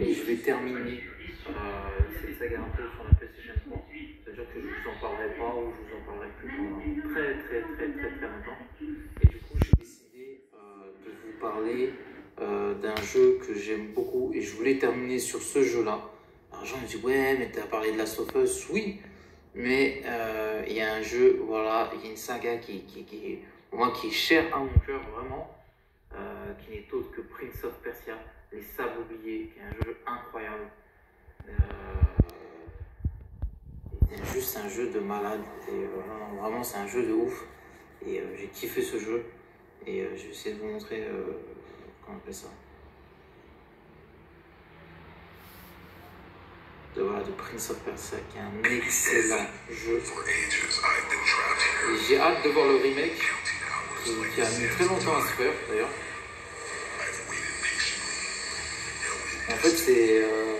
Je vais terminer euh, cette saga un peu sur la PlayStation 3. C'est-à-dire que je ne vous en parlerai pas ou je vous en parlerai plus pendant très très très très très longtemps. Et du coup, j'ai décidé euh, de vous parler euh, d'un jeu que j'aime beaucoup et je voulais terminer sur ce jeu-là. Alors, gens me disent, ouais, mais tu as parlé de la of Oui, mais il y a un jeu, voilà, il y a une saga qui, moi, qui est chère à mon cœur, vraiment, qui n'est autre que Prince of Persia, Les Sables Oubliés, qui est un jeu incroyable. Euh, c'est juste un jeu de malade, et, vraiment, c'est un jeu de ouf, et j'ai kiffé ce jeu, et je vais essayer de vous montrer comment on appelle ça. de, voilà, de Prince of Persia, qui est un excellent jeu. J'ai hâte de voir le remake, qui, qui, a mis très longtemps à se faire d'ailleurs. Fait, c'est. Euh,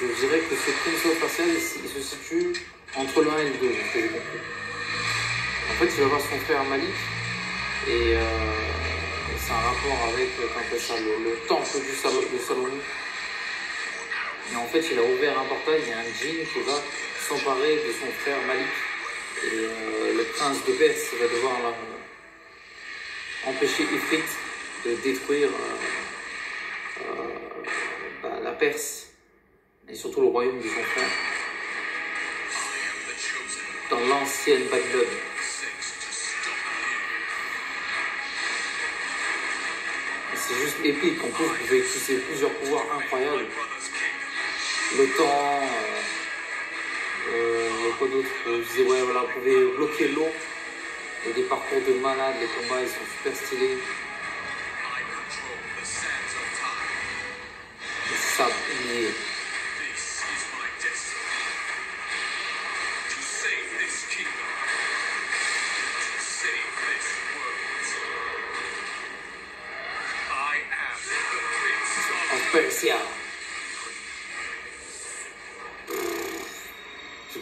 je dirais que ce Prince of Persia, il, se situe entre le 1 et le 2, ce que j'ai compris. En fait, il va voir son frère Malik, et euh, c'est un rapport avec, le, le temple du Salomon. Et en fait, il a ouvert un portail, il y a un djinn qui va s'emparer de son frère Malik. Et euh, le prince de Perse va devoir empêcher Ifrit de détruire euh, euh, Et surtout le royaume de son frère dans l'ancienne Babylone. C'est juste épique. En plus, vous pouvez utiliser plusieurs pouvoirs incroyables le temps, euh, euh, quoi d'autre Je disais, ouais, voilà, vous pouvez bloquer l'eau. Il y a des parcours de malades, les combats, ils sont super stylés. Persia.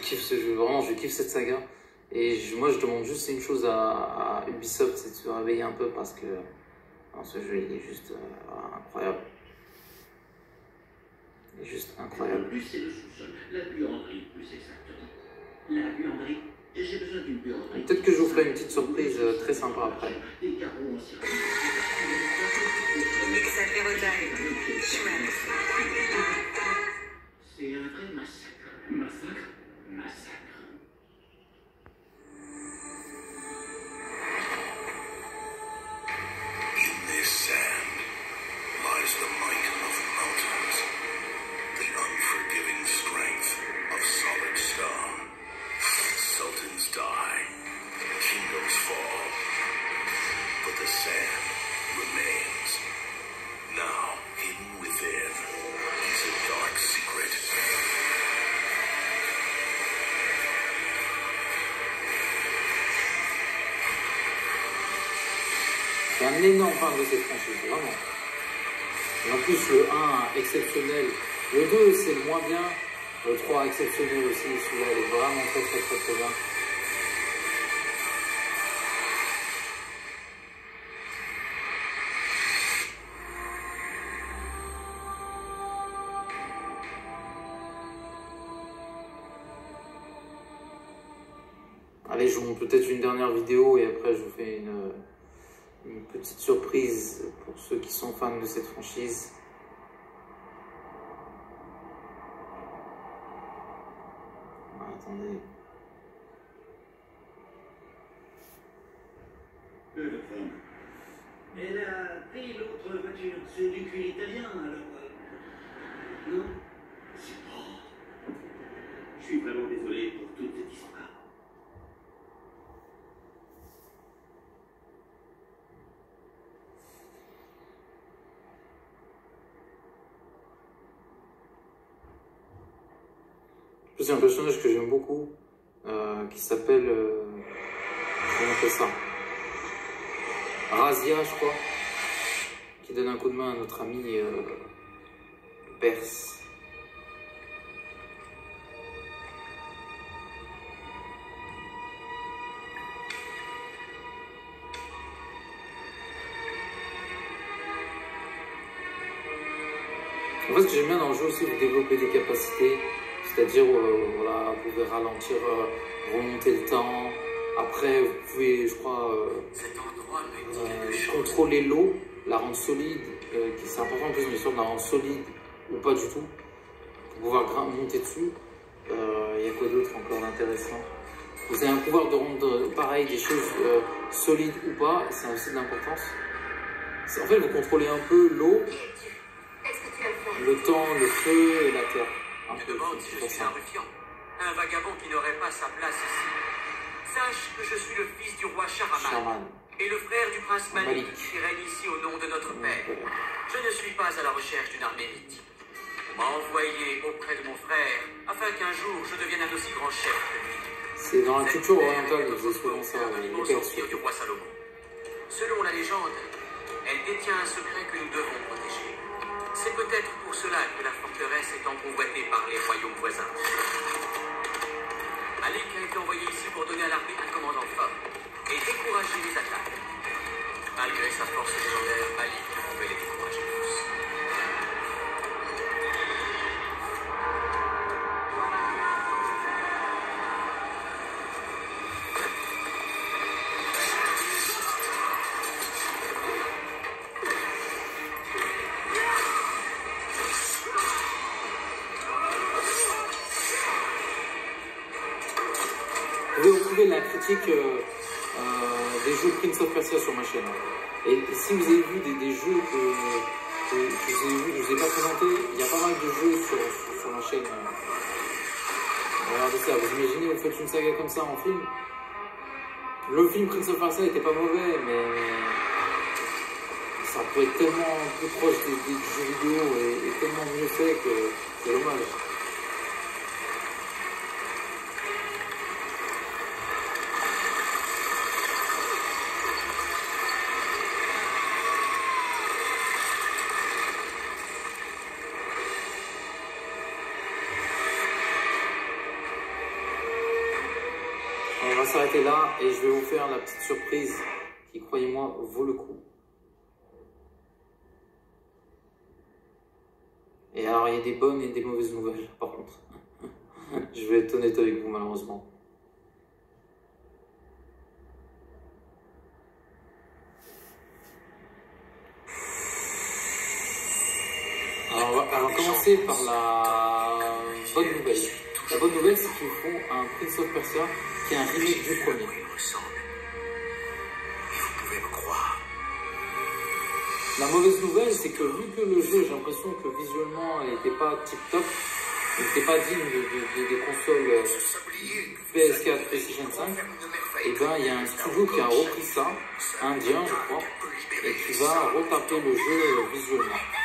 kiffe ce jeu, vraiment, je kiffe cette saga. Et moi, je demande juste une chose à, Ubisoft, c'est de se réveiller un peu parce que ce jeu, il est juste euh, incroyable. Il est juste incroyable. Le plus, c'est le sous-sol. La buanderie, plus exactement. La buanderie. J'ai besoin d'une buanderie. Peut-être que je vous ferai une petite surprise euh, très sympa après. Des carreaux en circuit. C'est un vrai massacre. Massacre un énorme fan de cette franchise, vraiment. Et en plus, le 1 exceptionnel. Le 2, c'est le moins bien. Le 3 exceptionnel aussi. Celui-là, il est vraiment très, très, très, très bien. Allez, je vous montre peut-être une dernière vidéo et après je vous fais une une petite surprise pour ceux qui sont fans de cette franchise. Ah, attendez. Elle a pris l'autre voiture. C'est du cuir italien, alors. Euh, non C'est pas. Je suis vraiment désolé pour toute cette histoire. C'est un personnage que j'aime beaucoup, euh, qui s'appelle... Euh, comment on appelle ça? Razia, je crois, qui donne un coup de main à notre ami euh, Perse. En fait, ce que j'aime bien dans le jeu aussi, vous développez des capacités, c'est-à-dire, euh, voilà, vous pouvez ralentir, euh, remonter le temps. Après, vous pouvez, je crois, contrôler l'eau, la rendre solide, c'est important en plus, bien sûr, de la rendre solide ou pas du tout, pour pouvoir monter dessus. Il y a quoi d'autre encore d'intéressant? Vous avez un pouvoir de rendre pareil des choses solides ou pas, c'est aussi de l'importance. En fait, vous contrôlez un peu l'eau, le temps, le feu et la terre. Un peu, je suis un ruffian, un vagabond qui n'aurait pas sa place ici. Sache que je suis le fils du roi Sharaman, et le frère du prince Malik, qui règne ici au nom de notre père. Je ne suis pas à la recherche d'une armée mythique. On m'a envoyé auprès de mon frère afin qu'un jour je devienne un aussi grand chef que lui. C'est dans la culture orientale, vous souvent ça, du roi Salomon. Selon la légende, elle détient un secret que nous devons protéger. C'est peut-être pour cela que la forteresse est convoitée par les royaumes voisins. A été envoyé ici euh, euh, des jeux Prince of Persia sur ma chaîne. Et si vous avez vu des, jeux que, que, vous avez vu, je vous ai pas présenté, il y a pas mal de jeux sur, sur, ma chaîne. Regardez ça, vous imaginez, vous faites une saga comme ça en film. Le film Prince of Persia n'était pas mauvais, mais ça peut être tellement plus proche des, jeux vidéo et, et, tellement mieux fait que c'est dommage. Là et je vais vous faire la petite surprise qui, croyez-moi, vaut le coup. Et alors, il y a des bonnes et des mauvaises nouvelles, par contre. je vais être honnête avec vous, malheureusement. Alors, on va commencer par la bonne nouvelle. La bonne nouvelle, c'est qu'ils font un Prince of Persia qui est un remake du premier. La mauvaise nouvelle, c'est que vu que le jeu, j'ai l'impression que visuellement, il n'était pas tip-top, il n'était pas digne de, des consoles euh, PS4, PlayStation 5, et ben il y a un studio qui a repris ça, indien je crois, et qui va retaper le jeu visuellement.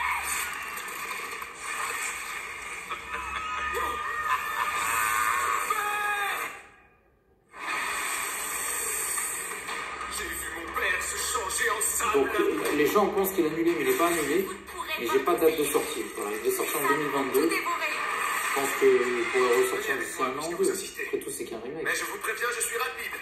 Donc les gens pensent qu'il est annulé, mais il n'est pas annulé. Et j'ai pas de date de sortie. il est sorti en 2022. Je pense qu'il pourrait ressortir d'ici un an ou deux. Après tout, c'est qu'un remake. Mais je vous préviens, je suis rapide.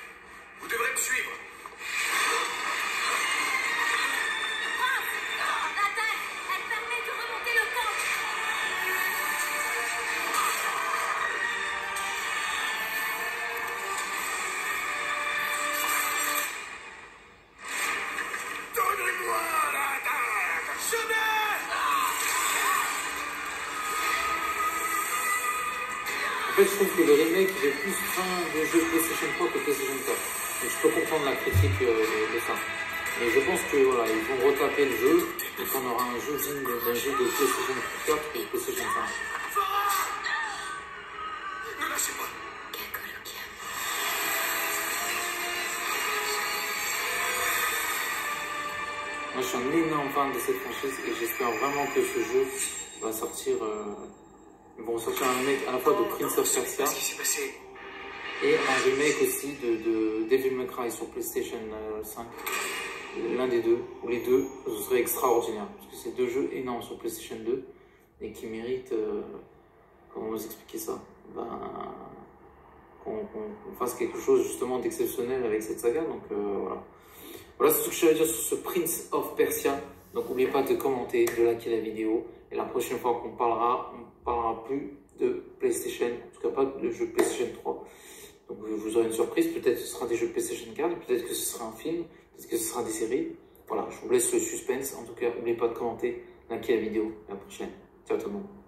Je trouve que le remake est plus fin de jeu PlayStation 3 que PlayStation 4. Donc, je peux comprendre la critique euh, de, ça. Mais je pense que voilà, ils vont retaper le jeu et qu'on aura un jeu digne d'un jeu de PlayStation 4 et PlayStation 5. Moi, je suis un énorme fan de cette franchise et j'espère vraiment que ce jeu va sortir. Euh, ils vont sortir un remake à la fois de Prince of Persia et un remake aussi de, de Devil May Cry sur PlayStation 5. Euh, L'un des deux, ou les deux, ce serait extraordinaire. Parce que c'est deux jeux énormes sur PlayStation 2 et qui méritent, euh, comment vous expliquer ça? Ben, Qu'on fasse quelque chose justement d'exceptionnel avec cette saga. Donc euh, voilà. Voilà ce que je vais dire sur ce Prince of Persia. Donc n'oubliez pas de commenter, de liker la vidéo. Et la prochaine fois qu'on parlera, on parlera plus de PlayStation, en tout cas pas de jeux PlayStation 3. Donc vous aurez une surprise, peut-être ce sera des jeux PlayStation 4, peut-être que ce sera un film, peut-être que ce sera des séries. Voilà, je vous laisse le suspense. En tout cas, n'oubliez pas de commenter, liker la vidéo. À la prochaine. Ciao tout le monde.